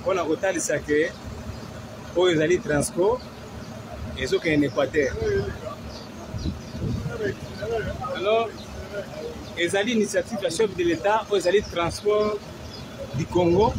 mpona kotalisa ke oyo ezali transco ezokende na équateur alors ezali initiative ya chef de l'état oyo ezali transport du congo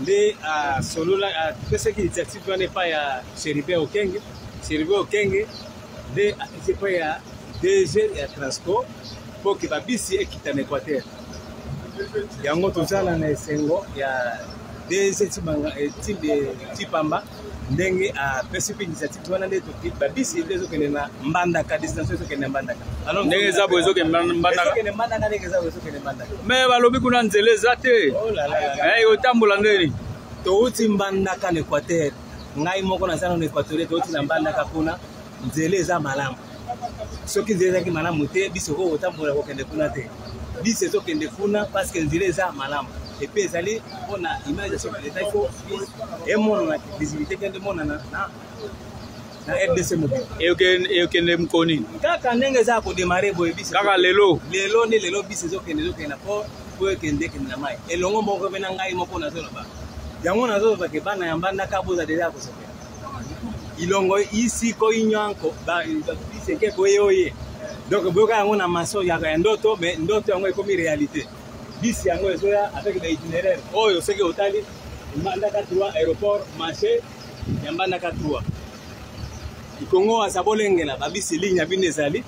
nde asolola apesaki initiative wana epai ya cheribe okenge cheribe okenge nde akiti epai ya dg ya transport mpo ke babisi ekita na équateur yango tozala na esengo ya dg tipamba eh, ndenge apesi ah, mpe initiative wana nde toki babisi nde ezokende na mbandaka destination ezokende mbandaka ndenge eza boye ezokende mbandaka ndenge eza boye ezokende mbandaka me balobi kuna nzela eza te oh eh, otambola ndeni touti mbandaka na équateur ngai moko naza nano equatorie touti na mbandaka kuna nzela eza malamu soki nzela ezalaki malamu te biso okoki kotambola kokende kuna te biso ezokende kuna parceke nzela eza malamu epe ezali mpona image ya soki leta ifo emonana visibilité kende emonana na na rdc mobimba eyokende mokolo nini kaka ndenge eza ya kodemare boye bisi kaka lelo lelo nde lelo bisi ezokende ezokende na port oyo ekende ekende na mai elongo moko mpe na ngai moko nazoloba yango nazoloba ke bana ya mbanda ka boza deja ya kosepela ilongo isi koinyanko bisi eke koyeoye donc boyoka yango na maso ya ndoto me ndoto yango ekomi réalité bisi yango ezoya avec ba itineraire oyo soki otali mbandaka 3 aéroport marché ya mbandaka 3 likongo aza bolengela babisi ligne ya bino ezali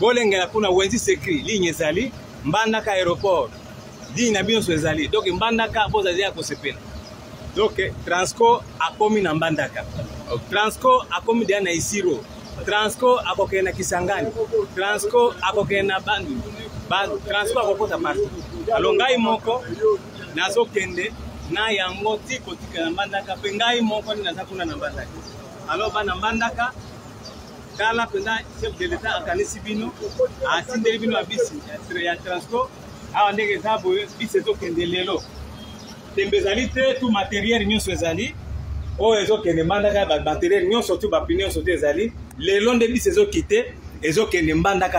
bolengela kuna wenzi secri ligne ezali mbandaka aéroport ligne na binso ezali donc mbandaka bozali ya kosepela donc transco akomi na mbandaka transco akomi deya na isiro transco akokende na kisangani transco akokende na bandundu transco akokota partout alo ngai moko nazokende na yango ti kotikala mbandaka mpe ngai moko nde naza kuna na mbandaka alors bana mbandaka tala mpenza chef de l'etat akanisi bino atindeli bino ya bisi ya transco awa ndenge eza boye bisi ezokende lelo tembe ezali te tu materiel nyonso ezali oyo ezokende mbandaka bamateriel nyonso tu bapine nyonso te ezali lelo nde bisi ezokite ezokende mbandaka